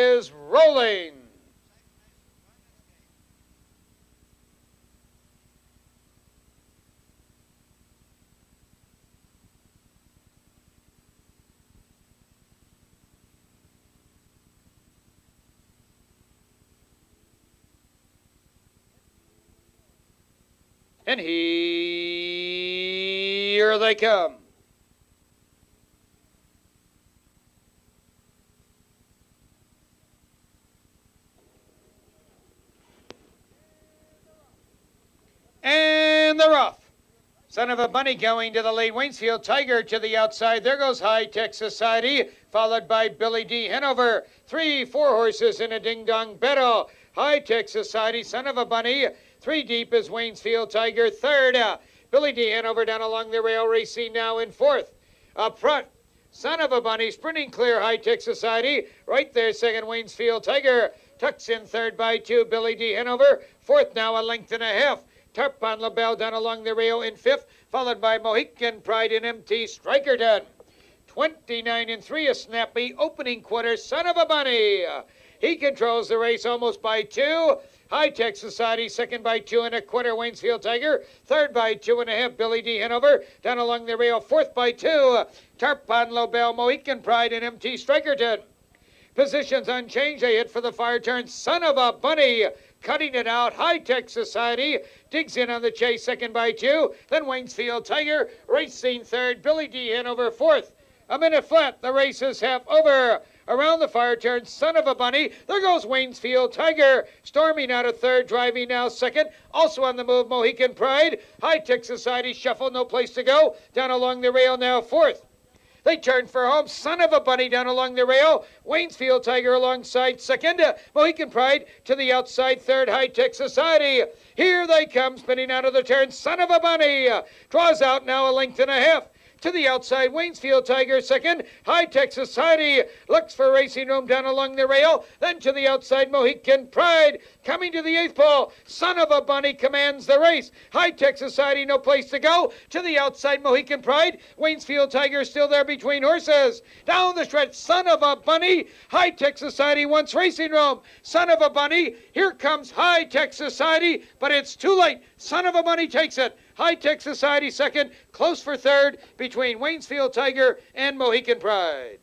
is rolling. And here they come. Son of a Bunny going to the lead. Waynesfield Tiger to the outside. There goes High Tech Society, followed by Billy D. Hanover. Three, four horses in a ding dong battle. High Tech Society, Son of a Bunny. Three deep is Waynesfield Tiger. Third, uh, Billy D. Hanover down along the rail, racing now in fourth. Up front, Son of a Bunny, sprinting clear High Tech Society. Right there, second, Waynesfield Tiger. Tucks in third by two, Billy D. Hanover. Fourth now, a length and a half. Tarpon LaBelle down along the rail in fifth, followed by Mohican Pride in MT Strikerton. 29 and 3, a snappy opening quarter, son of a bunny. He controls the race almost by two. High Tech Society, second by two and a quarter, Waynesfield Tiger. Third by two and a half, Billy D. Hanover. Down along the rail, fourth by two, Tarpon Lobel, Mohican Pride, and MT Strikerton. Positions unchanged. They hit for the far turn. Son of a bunny cutting it out. High Tech Society digs in on the chase, second by two. Then Waynesfield Tiger racing third. Billy D. Hanover fourth. A minute flat. The race is half over. Around the far turn, son of a bunny. There goes Waynesfield Tiger. Storming out of third, driving now second. Also on the move, Mohican Pride. High Tech Society shuffle, no place to go. Down along the rail now fourth. They turn for home. Son of a bunny down along the rail. Waynesfield Tiger alongside second. Uh, Mohican Pride to the outside third. High Tech Society. Here they come spinning out of the turn. Son of a bunny draws out now a length and a half to the outside. Waynesfield Tiger second. High Tech Society looks for racing room down along the rail. Then to the outside, Mohican Pride coming to the eighth pole. Son of a Bunny commands the race. High Tech Society, no place to go. To the outside, Mohican Pride. Waynesfield Tiger still there between horses. Down the stretch, Son of a Bunny. High Tech Society wants racing room. Son of a Bunny. Here comes High Tech Society, but it's too late. Son of a Bunny takes it. High Tech Society second, close for third between Waynesfield Tiger and Mohican Pride.